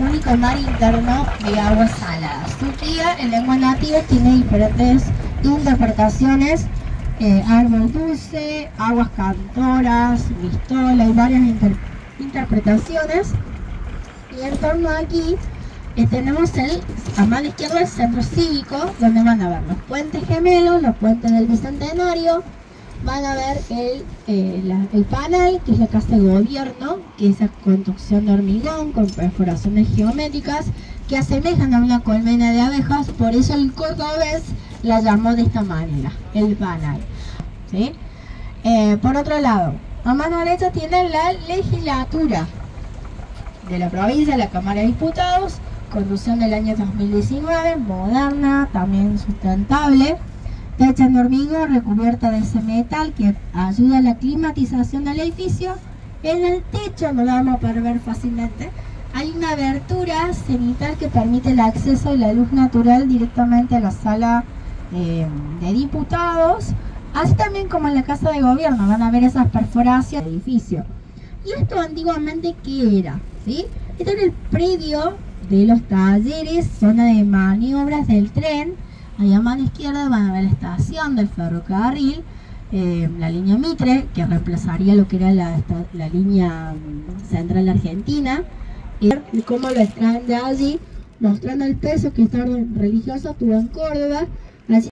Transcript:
único mar interno de aguas saladas. Turquía en lengua nativa tiene diferentes interpretaciones, eh, árbol dulce, aguas cantoras, vistola, hay varias interpretaciones. Y en torno aquí eh, tenemos el, a mano izquierda el centro cívico, donde van a ver los puentes gemelos, los puentes del Bicentenario, van a ver el, eh, el panel, que es la casa de gobierno, que es la construcción de hormigón con perforaciones geométricas que asemejan a una colmena de abejas, por eso el cordobés la llamó de esta manera, el panel. Eh, por otro lado, a mano derecha tienen la legislatura de la provincia, la Cámara de Diputados, conducción del año 2019, moderna, también sustentable, techa en hormigón recubierta de ese metal que ayuda a la climatización del edificio. En el techo, lo vamos a poder ver fácilmente, hay una abertura cenital que permite el acceso y la luz natural directamente a la sala eh, de diputados, así también como en la casa de gobierno, van a ver esas perforaciones del edificio. ¿Y esto antiguamente qué era? ¿Sí? Este era el predio de los talleres, zona de maniobras del tren. Ahí a mano izquierda van a ver la estación del ferrocarril, eh, la línea Mitre, que reemplazaría lo que era la, la línea central argentina. Y cómo lo extraen de allí, mostrando el peso que esta orden religiosa tuvo en Córdoba